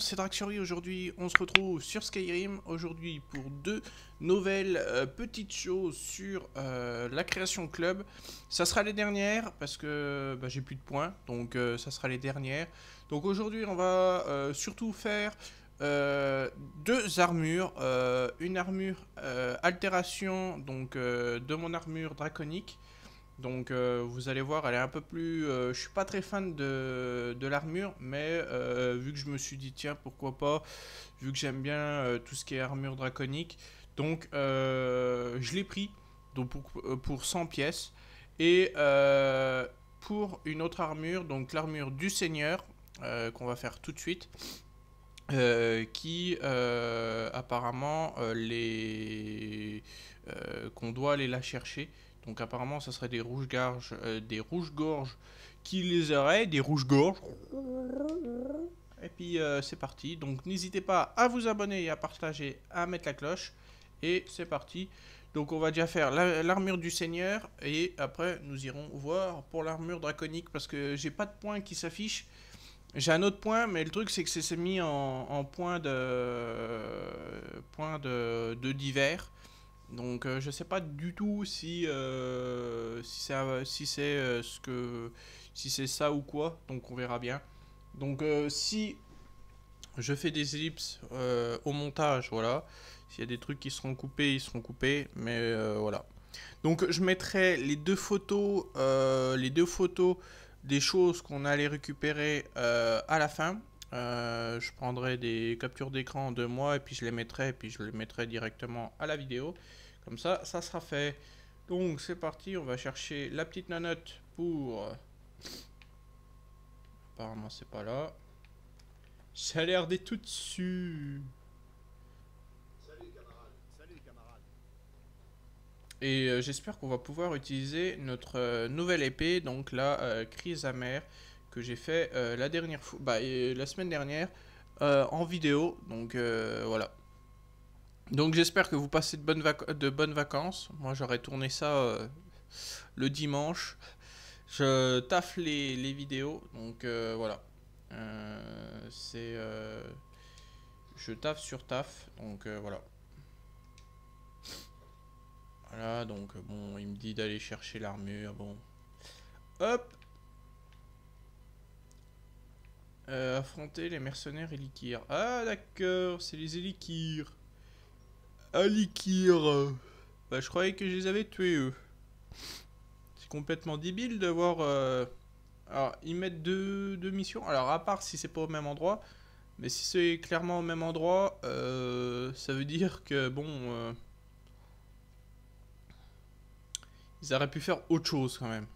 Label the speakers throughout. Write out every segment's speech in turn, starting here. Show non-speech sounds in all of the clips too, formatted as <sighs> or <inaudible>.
Speaker 1: c'est Draxury aujourd'hui. On se retrouve sur Skyrim aujourd'hui pour deux nouvelles euh, petites choses sur euh, la création club. Ça sera les dernières parce que bah, j'ai plus de points, donc euh, ça sera les dernières. Donc aujourd'hui, on va surtout faire deux armures. une armure altération donc de mon armure draconique donc euh, vous allez voir, elle est un peu plus... Euh, je suis pas très fan de, l'armure, mais euh, vu que je me suis dit, tiens, pourquoi pas, vu que j'aime bien tout ce qui est armure draconique, donc je l'ai pris pour, pour 100 pièces. Et pour une autre armure, donc l'armure du Seigneur, qu'on va faire tout de suite, qui apparemment les... qu'on doit aller la chercher. Donc apparemment, ça serait des rouges-gorges, euh, des rouges-gorges qui les auraient, des rouges-gorges. Et puis euh, c'est parti. Donc n'hésitez pas à vous abonner, à partager, à mettre la cloche. Et c'est parti. Donc on va déjà faire l'armure du seigneur. Et après nous irons voir pour l'armure draconique. Parce que j'ai pas de point qui s'affiche. J'ai un autre point, mais le truc c'est que c'est mis en, point de point de divers. Donc je euh, je sais pas du tout si euh, c'est euh, ce que si c'est ça ou quoi. Donc on verra bien. Donc si je fais des ellipses au montage, voilà. S'il y a des trucs qui seront coupés, ils seront coupés, mais voilà. Donc je mettrai les deux photos, les deux photos des choses qu'on allait récupérer à la fin. Je prendrai des captures d'écran de moi et puis je les mettrai et puis je les mettrai directement à la vidéo. Comme ça, ça sera fait. Donc c'est parti, on va chercher la petite nanote pour... Apparemment c'est pas là. Ça a l'air d'être tout dessus. Salut camarade. Salut camarade. Et euh, j'espère qu'on va pouvoir utiliser notre euh, nouvelle épée, donc la euh, crise amère que j'ai fait la dernière fois, bah, la semaine dernière en vidéo. Donc voilà. Donc j'espère que vous passez de bonnes, de bonnes vacances. Moi j'aurais tourné ça euh, le dimanche. Je taffe les, les vidéos. Donc euh, voilà. Euh, c'est... je taffe sur taf. Donc voilà. Voilà, donc bon, il me dit d'aller chercher l'armure. Bon. Hop affronter les mercenaires Elikir. Ah d'accord, c'est les Elikir. Alikir. Bah, je croyais que je les avais tués, eux. C'est complètement débile de voir... Euh, alors, ils mettent deux, missions. Alors, à part si c'est pas au même endroit. Mais si c'est clairement au même endroit, euh, ça veut dire que, bon... Euh, ils auraient pu faire autre chose, quand même.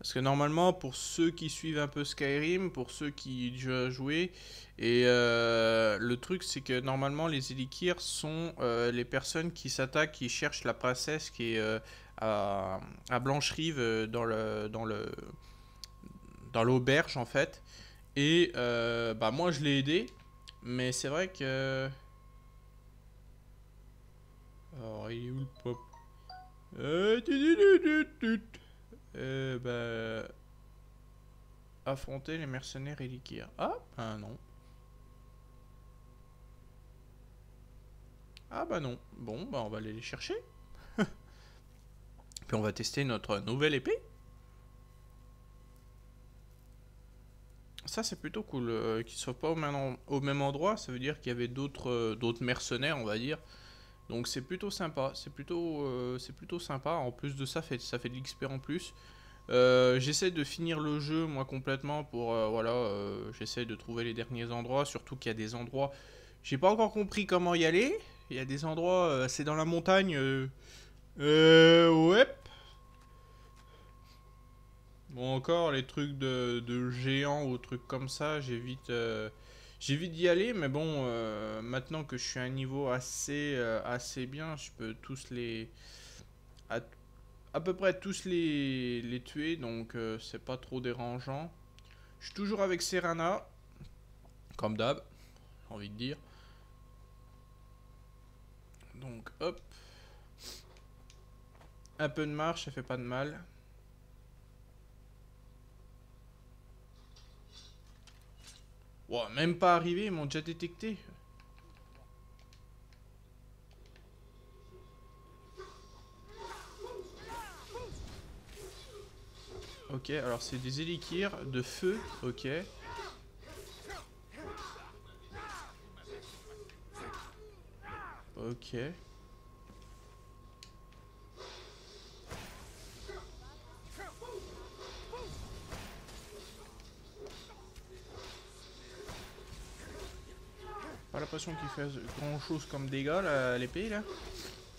Speaker 1: Parce que normalement, pour ceux qui suivent un peu Skyrim, pour ceux qui joué, et euh, le truc c'est que normalement les Elikirs sont euh, les personnes qui s'attaquent, qui cherchent la princesse qui est euh, à, à Blancherive dans le dans le dans l'auberge en fait. Et bah moi je l'ai aidé, mais c'est vrai que alors il est où le pop? Euh, bah... Affronter les mercenaires et Ah, ben non. Ah bah non. Bon, bah on va aller les chercher. <laughs> Puis on va tester notre nouvelle épée. Ça c'est plutôt cool. Euh, qu'ils soient pas au même, endroit, ça veut dire qu'il y avait d'autres euh, d'autres mercenaires, on va dire. Donc c'est plutôt sympa, c'est plutôt, euh, plutôt sympa. En plus de ça, fait, ça fait de l'XP en plus. Euh, j'essaie de finir le jeu moi complètement pour euh, voilà, j'essaie de trouver les derniers endroits. Surtout qu'il y a des endroits, j'ai pas encore compris comment y aller. Il y a des endroits, c'est dans la montagne. Ouais. Bon encore les trucs de, de géants ou trucs comme ça, j'évite J'évite d'y aller, mais bon, euh, maintenant que je suis à un niveau assez, euh, assez bien, je peux tous les... À, peu près tous les, les tuer, donc euh, c'est pas trop dérangeant. Je suis toujours avec Serana, comme d'hab, j'ai envie de dire. Donc, hop. Un peu de marche, ça fait pas de mal. Wow, même pas arrivé, ils m'ont déjà détecté. Ok, alors c'est des éliquirs de feu, ok. Ok. Pas l'impression qu'il grand chose comme dégâts l'épée là.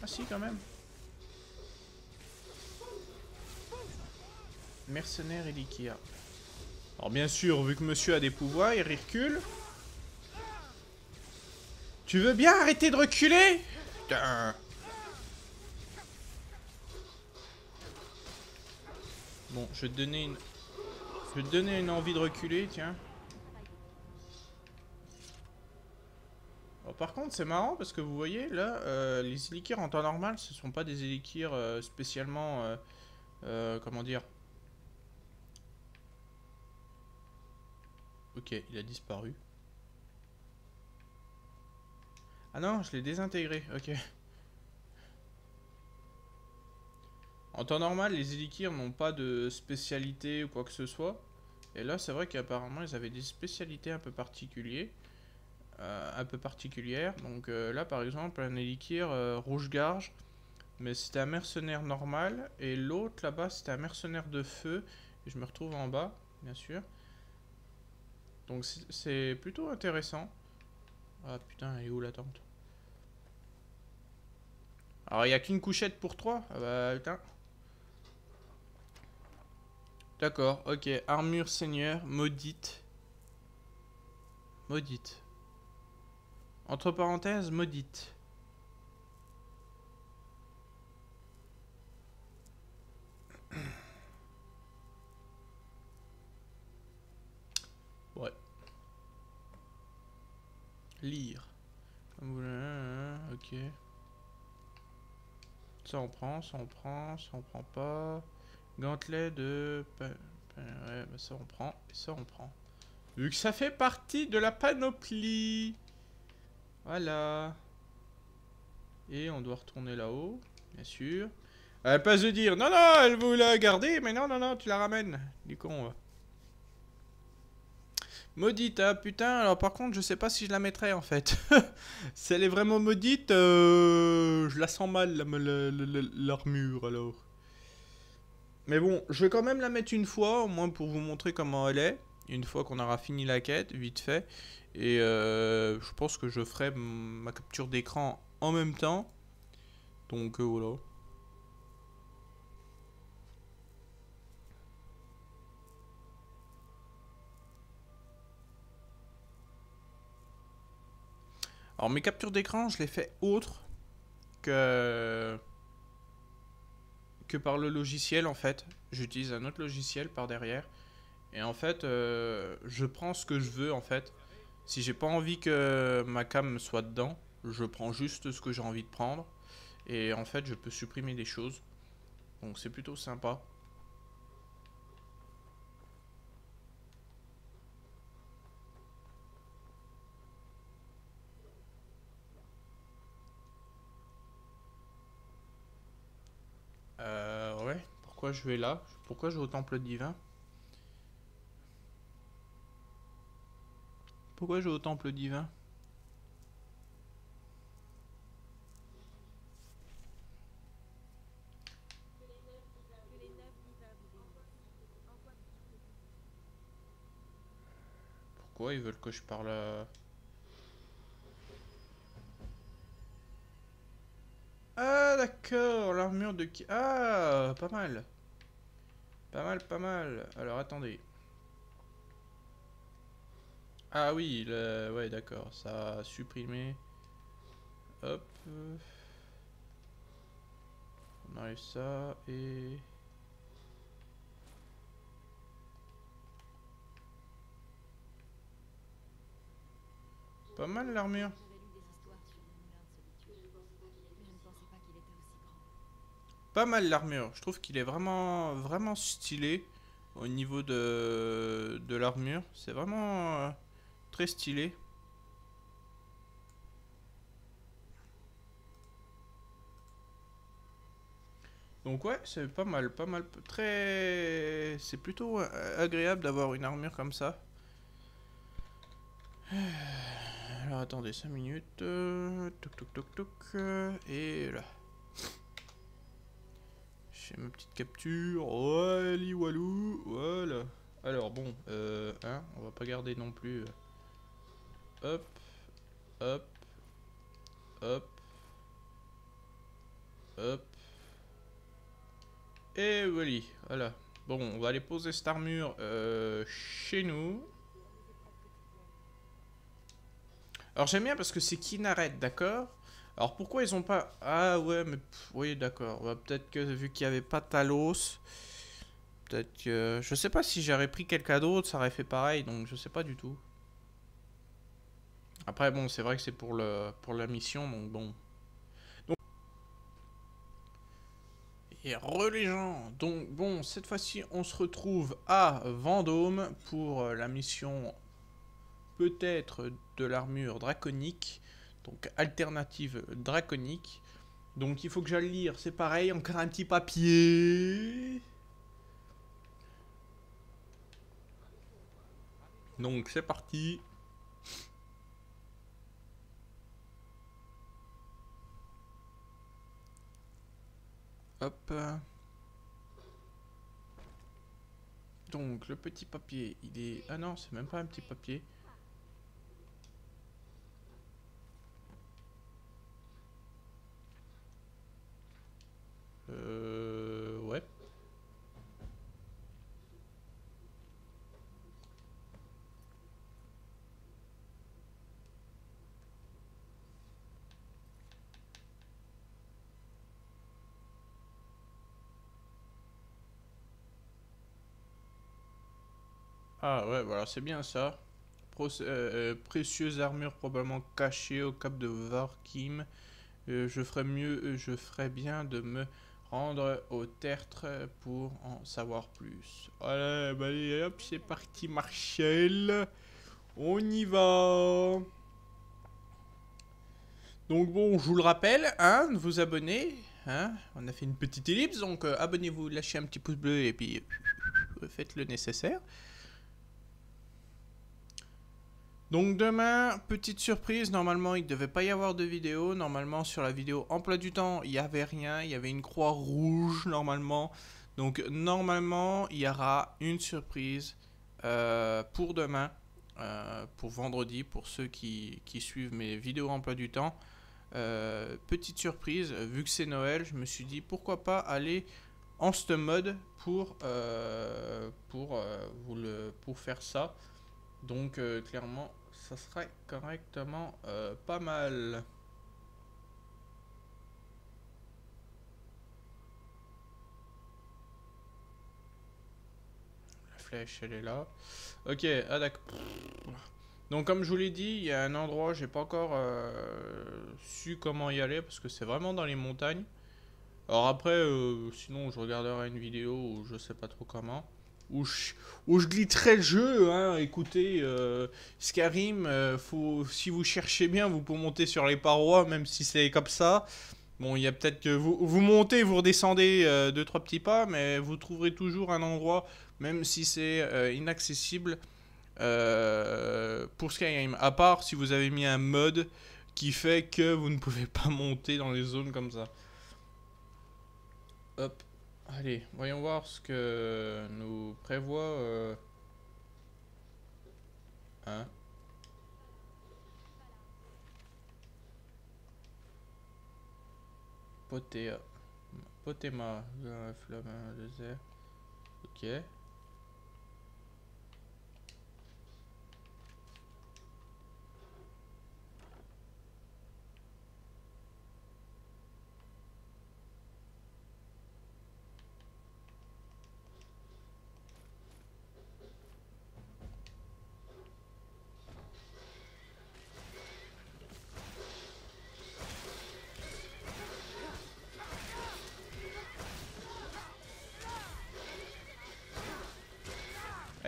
Speaker 1: Ah si quand même. Mercenaire et liquide. Alors bien sûr, vu que monsieur a des pouvoirs, il recule. Tu veux bien arrêter de reculer? Putain. Bon, je vais te donner une... Je vais te donner une envie de reculer, tiens. Par contre, c'est marrant parce que vous voyez, là, euh, les éliquirs en temps normal, ce sont pas des éliquirs euh, spécialement... Euh, comment dire? Ok, il a disparu. Ah non, je l'ai désintégré, ok. En temps normal, les éliquirs n'ont pas de spécialité ou quoi que ce soit. Et là, c'est vrai qu'apparemment, ils avaient des spécialités un peu particulières. Euh, un peu particulières. Donc euh, là, par exemple, un éliquir euh, rouge-garge. Mais c'était un mercenaire normal. Et l'autre, là-bas, c'était un mercenaire de feu. Et je me retrouve en bas, bien sûr. Donc c'est plutôt intéressant. Ah putain, elle est où la tente? Alors il n'y a qu'une couchette pour trois? Ah bah putain. D'accord, ok. Armure seigneur, maudite. Maudite. Entre parenthèses, maudite. <clears throat> Lire. Ok. Ça on prend, ça on prend, ça on prend pas. Gantelet de... Ouais, bah ça on prend, ça on prend. Vu que ça fait partie de la panoplie. Voilà. Et on doit retourner là-haut, bien sûr. Elle pas se dire, non, non, elle vous la garder, mais non, non, non, tu la ramènes. Du con, Maudite, ah putain, alors par contre, je sais pas si je la mettrai en fait. <laughs> si elle est vraiment maudite, euh, je la sens mal, l'armure alors. Mais bon, je vais quand même la mettre une fois, au moins pour vous montrer comment elle est. Une fois qu'on aura fini la quête, vite fait. Et euh, je pense que je ferai ma capture d'écran en même temps. Donc euh, voilà. Alors mes captures d'écran, je les fais autre que que par le logiciel en fait. J'utilise un autre logiciel par derrière. Et en fait, euh, je prends ce que je veux en fait. Si j'ai pas envie que ma cam soit dedans, je prends juste ce que j'ai envie de prendre. Et en fait, je peux supprimer des choses. Donc c'est plutôt sympa. Pourquoi je vais là? Pourquoi je vais au temple divin? Pourquoi je vais au temple divin? Pourquoi ils veulent que je parle à... Ah d'accord, l'armure de qui Ah, pas mal. Pas mal, pas mal. Alors attendez. Ah oui, le... ouais d'accord, ça a supprimé. Hop. On enlève ça et... Pas mal l'armure. Pas mal l'armure. Je trouve qu'il est vraiment, vraiment stylé au niveau de, de l'armure. C'est vraiment, Très stylé. Donc ouais, c'est pas mal, pas mal, très... C'est plutôt euh, agréable d'avoir une armure comme ça. <sighs> Alors attendez 5 minutes. Euh, toc toc toc toc. Euh, et là. J'ai ma petite capture. Wally walou. Voilà. Alors bon, euh, hein, on va pas garder non plus. Hop, hop, hop, hop. Et voilà, voilà. Bon, on va aller poser cette armure euh, chez nous. Alors j'aime bien parce que c'est Kinaret, d'accord? Alors pourquoi ils ont pas... Ah ouais, mais... oui, d'accord. Bah, peut-être que vu qu'il n'y avait pas Talos... Peut-être que... Je sais pas si j'aurais pris quelqu'un d'autre, ça aurait fait pareil, donc je sais pas du tout. Après, bon, c'est vrai que c'est pour, la mission, donc bon... Et re les gens Donc bon, cette fois-ci, on se retrouve à Vendôme pour euh, la mission peut-être de l'armure draconique. Donc alternative draconique. Donc il faut que j'aille lire, c'est pareil, encore un petit papier. Donc c'est parti. Hop. Donc, le petit papier, il est... Ah non, c'est même pas un petit papier. Euh... Ouais. Ah ouais, voilà, c'est bien ça. Euh, euh, précieuse armure probablement cachée au cap de Varkim. Euh, je ferais mieux, je ferais bien de me rendre au tertre pour en savoir plus. Allez, bah, allez hop, c'est parti Marshall. On y va. Donc bon, je vous le rappelle, hein, vous abonner. Hein, on a fait une petite ellipse, donc abonnez-vous, lâchez un petit pouce bleu et puis faites le nécessaire. Donc demain, petite surprise, normalement il ne devait pas y avoir de vidéo. Normalement sur la vidéo emploi du temps, il n'y avait rien. Il y avait une croix rouge normalement. Donc normalement, il y aura une surprise euh, pour demain, euh, pour vendredi, pour ceux qui, suivent mes vidéos emploi du temps. Euh, petite surprise, vu que c'est Noël, je me suis dit pourquoi pas aller en ce mode pour, faire ça. Donc clairement, ça serait correctement euh, pas mal. La flèche, elle est là. Ok, ah. Donc comme je vous l'ai dit, il y a un endroit, j'ai pas encore euh, su comment y aller parce que c'est vraiment dans les montagnes. Alors après, euh, sinon je regarderai une vidéo ou je sais pas trop comment où je, où je glitterai le jeu. Hein. Écoutez, euh, Skyrim, euh, si vous cherchez bien, vous pouvez monter sur les parois, même si c'est comme ça. Bon, il y a peut-être que vous, vous montez, vous redescendez euh, deux, trois petits pas, mais vous trouverez toujours un endroit, même si c'est inaccessible, pour Skyrim. À part si vous avez mis un mode qui fait que vous ne pouvez pas monter dans les zones comme ça. Hop. Allez, voyons voir ce que nous prévoit... Euh... Hein Poté... Potéma, flamme, désert. Ok.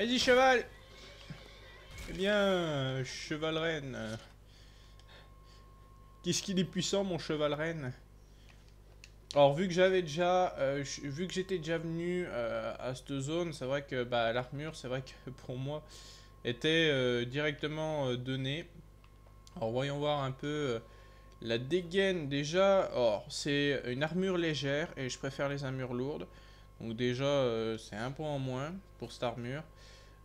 Speaker 1: Allez-y, cheval Eh bien, cheval reine. Qu'est-ce qu'il est puissant, mon cheval reine? Alors vu que j'avais déjà, euh, vu que j'étais déjà venu euh, à cette zone, c'est vrai que bah, l'armure, c'est vrai que pour moi, était euh, directement donnée. Alors voyons voir un peu la dégaine déjà. Or c'est une armure légère et je préfère les armures lourdes. Donc déjà c'est un point en moins pour cette armure.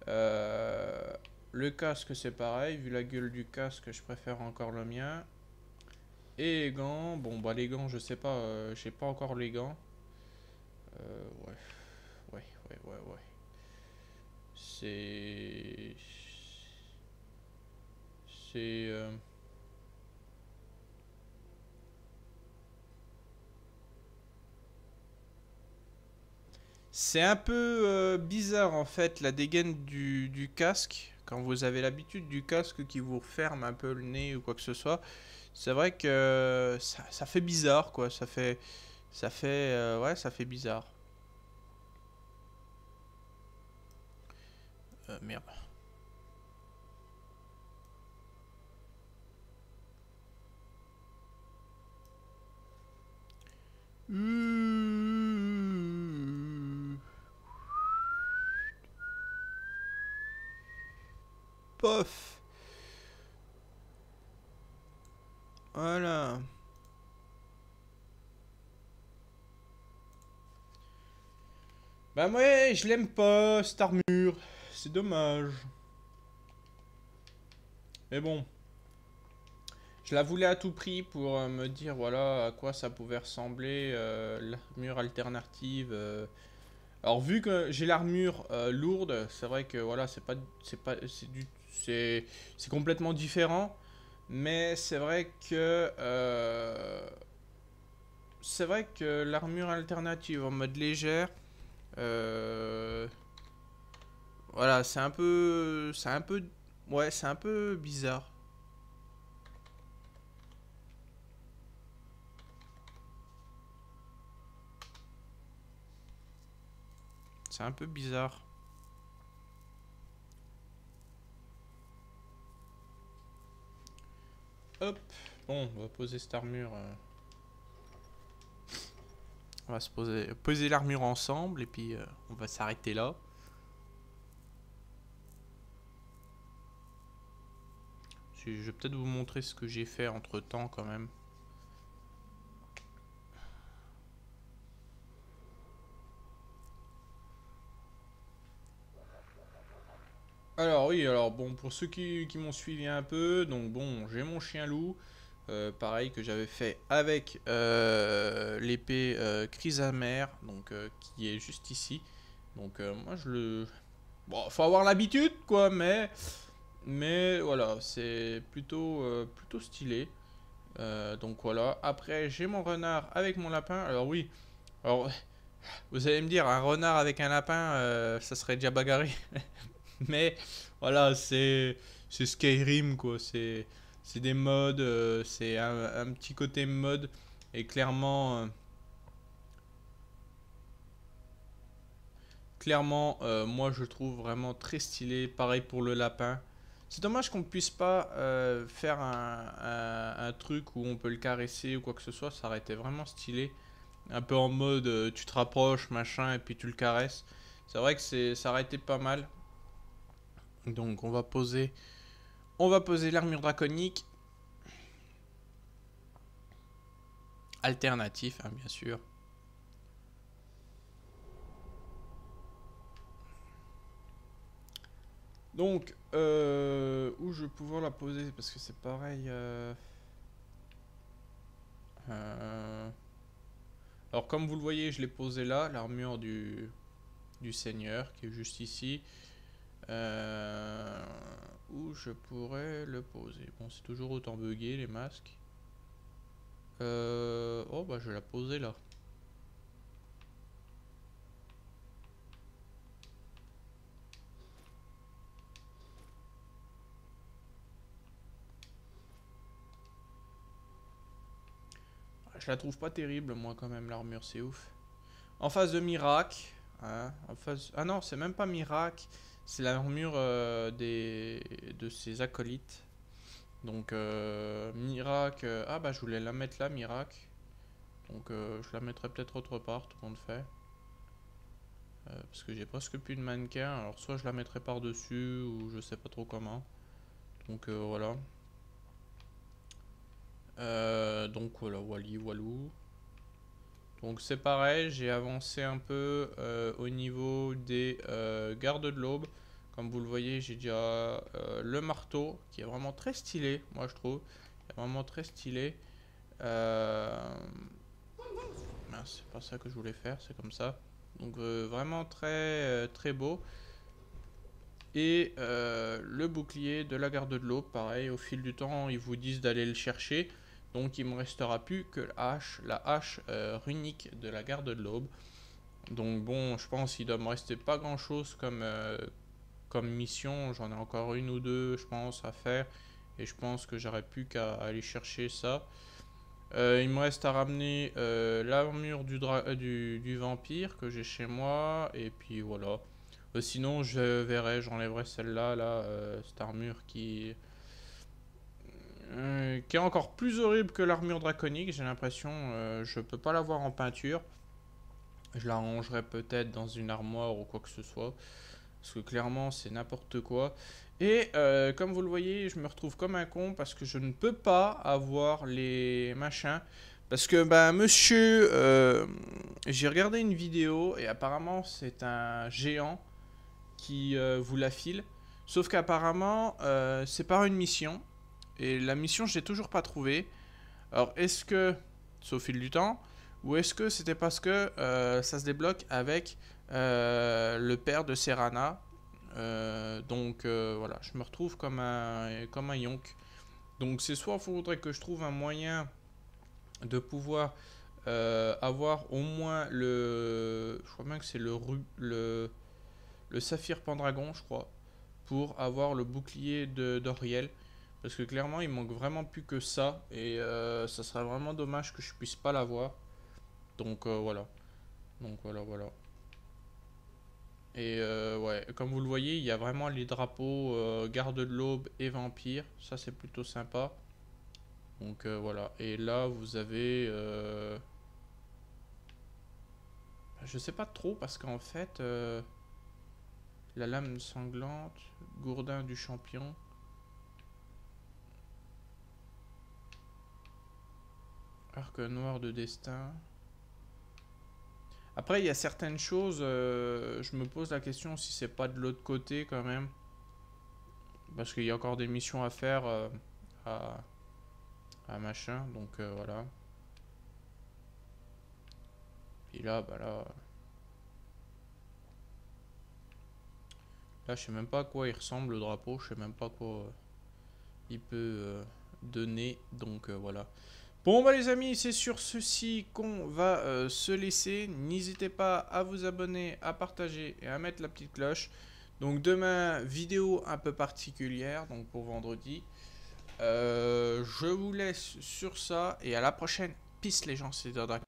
Speaker 1: le casque c'est pareil, vu la gueule du casque je préfère encore le mien. Et les gants, bon bah les gants je sais pas, euh, je sais pas encore les gants. Euh, ouais, ouais, ouais, ouais, ouais. C'est... C'est... c'est un peu bizarre en fait la dégaine du, du casque. Quand vous avez l'habitude du casque qui vous ferme un peu le nez ou quoi que ce soit c'est vrai que ça, ça, fait bizarre, quoi. Ça fait, ça fait, euh, ouais, ça fait bizarre. Euh, merde. Pof. Voilà. Bah ouais, je l'aime pas, cette armure. C'est dommage. Mais bon. Je la voulais à tout prix pour euh, me dire voilà à quoi ça pouvait ressembler euh, l'armure alternative. Euh. Alors vu que j'ai l'armure lourde, c'est vrai que voilà, c'est pas c'est pas c'est du c'est complètement différent. Mais c'est vrai que... Euh, c'est vrai que l'armure alternative en mode légère... Euh, voilà, c'est un peu... C'est un peu... Ouais, c'est un peu bizarre. C'est un peu bizarre. Hop. Bon, on va poser cette armure. Euh. On va se poser, poser l'armure ensemble et puis euh, on va s'arrêter là. Je vais peut-être vous montrer ce que j'ai fait entre temps quand même. Alors oui, alors bon, pour ceux qui, m'ont suivi un peu, donc bon, j'ai mon chien loup, euh, pareil que j'avais fait avec euh, l'épée euh, Chrysamère, donc qui est juste ici. Donc moi je le... Bon, faut avoir l'habitude quoi, mais... Mais voilà, c'est plutôt, plutôt stylé. donc voilà, après j'ai mon renard avec mon lapin, alors oui, alors... <laughs> Vous allez me dire, un renard avec un lapin, ça serait déjà bagarré. <laughs> <laughs> Mais voilà, c'est Skyrim quoi. C'est des modes, euh, c'est un, petit côté mode. Et clairement, euh, clairement, euh, moi je trouve vraiment très stylé. Pareil pour le lapin. C'est dommage qu'on ne puisse pas faire un, un, truc où on peut le caresser ou quoi que ce soit. Ça aurait été vraiment stylé. Un peu en mode tu te rapproches, machin, et puis tu le caresses. C'est vrai que ça aurait été pas mal. Donc on va poser on va poser l'armure draconique. Alternatif, hein, bien sûr. Donc, euh, où je vais pouvoir la poser? Parce que c'est pareil. Euh, euh, alors, comme vous le voyez, je l'ai posé là, l'armure du, du seigneur, qui est juste ici. Euh, où je pourrais le poser Bon, c'est toujours autant bugué les masques. Euh, oh, bah je vais la poser là. Je la trouve pas terrible, moi, quand même, l'armure, c'est ouf. En face de Miracle. Hein, en face... Ah non, c'est même pas Miracle. C'est l'armure euh, des de ses acolytes. Donc euh, Mirac, euh, ah bah je voulais la mettre là, Mirac. Donc je la mettrai peut-être autre part, tout compte fait. parce que j'ai presque plus de mannequin, alors soit je la mettrai par-dessus, ou je sais pas trop comment. Donc voilà. donc voilà, Wally, Walou. Donc c'est pareil, j'ai avancé un peu euh, au niveau des euh, gardes de l'aube. Comme vous le voyez, j'ai déjà euh, le marteau qui est vraiment très stylé, moi je trouve. vraiment très stylé. c'est pas ça que je voulais faire, c'est comme ça. Donc vraiment très très beau. Et le bouclier de la garde de l'aube, pareil, au fil du temps, ils vous disent d'aller le chercher. Donc il me restera plus que la hache, la hache euh, runique de la garde de l'aube. Donc bon, je pense qu'il doit me rester pas grand chose comme, euh, comme mission. J'en ai encore une ou deux, je pense, à faire. Et je pense que j'aurais plus qu'à aller chercher ça. Euh, il me reste à ramener l'armure du, du, du, vampire que j'ai chez moi. Et puis voilà. sinon, je verrai, j'enlèverai celle-là, là, cette armure qui euh, est encore plus horrible que l'armure draconique, j'ai l'impression. Euh, je peux pas la voir en peinture. Je la rangerai peut-être dans une armoire ou quoi que ce soit. Parce que clairement, c'est n'importe quoi. Et euh, comme vous le voyez, je me retrouve comme un con parce que je ne peux pas avoir les machins. Parce que, ben, monsieur, j'ai regardé une vidéo et apparemment, c'est un géant qui vous la file. Sauf qu'apparemment, c'est par une mission. Et la mission, je l'ai toujours pas trouvée. Alors, est-ce que c'est au fil du temps Ou est-ce que c'était parce que euh, ça se débloque avec euh, le père de Serana euh, Donc, voilà, je me retrouve comme un, comme un yonk. Donc, c'est soit il faudrait que je trouve un moyen de pouvoir avoir au moins le... Je crois bien que c'est le, le, le saphir pendragon, je crois. Pour avoir le bouclier d'Oriel. Parce que clairement, il manque vraiment plus que ça. Et euh, ça serait vraiment dommage que je puisse pas l'avoir. Donc euh, voilà. Donc voilà, voilà. Et euh, ouais, comme vous le voyez, il y a vraiment les drapeaux garde de l'aube et vampire. Ça, c'est plutôt sympa. Donc voilà. Et là, vous avez... Je sais pas trop parce qu'en fait... la lame sanglante, gourdin du champion... Arc noir de destin. Après, il y a certaines choses, euh, je me pose la question si c'est pas de l'autre côté quand même. Parce qu'il y a encore des missions à faire euh, à, machin, donc euh, voilà. Et là, bah là... Là, je sais même pas à quoi il ressemble le drapeau, je sais même pas quoi il peut donner, donc voilà. Bon bah les amis, c'est sur ceci qu'on va euh, se laisser. N'hésitez pas à vous abonner, à partager et à mettre la petite cloche. Donc demain, vidéo un peu particulière, donc pour vendredi. Euh, je vous laisse sur ça et à la prochaine. Peace les gens, c'est Dodak.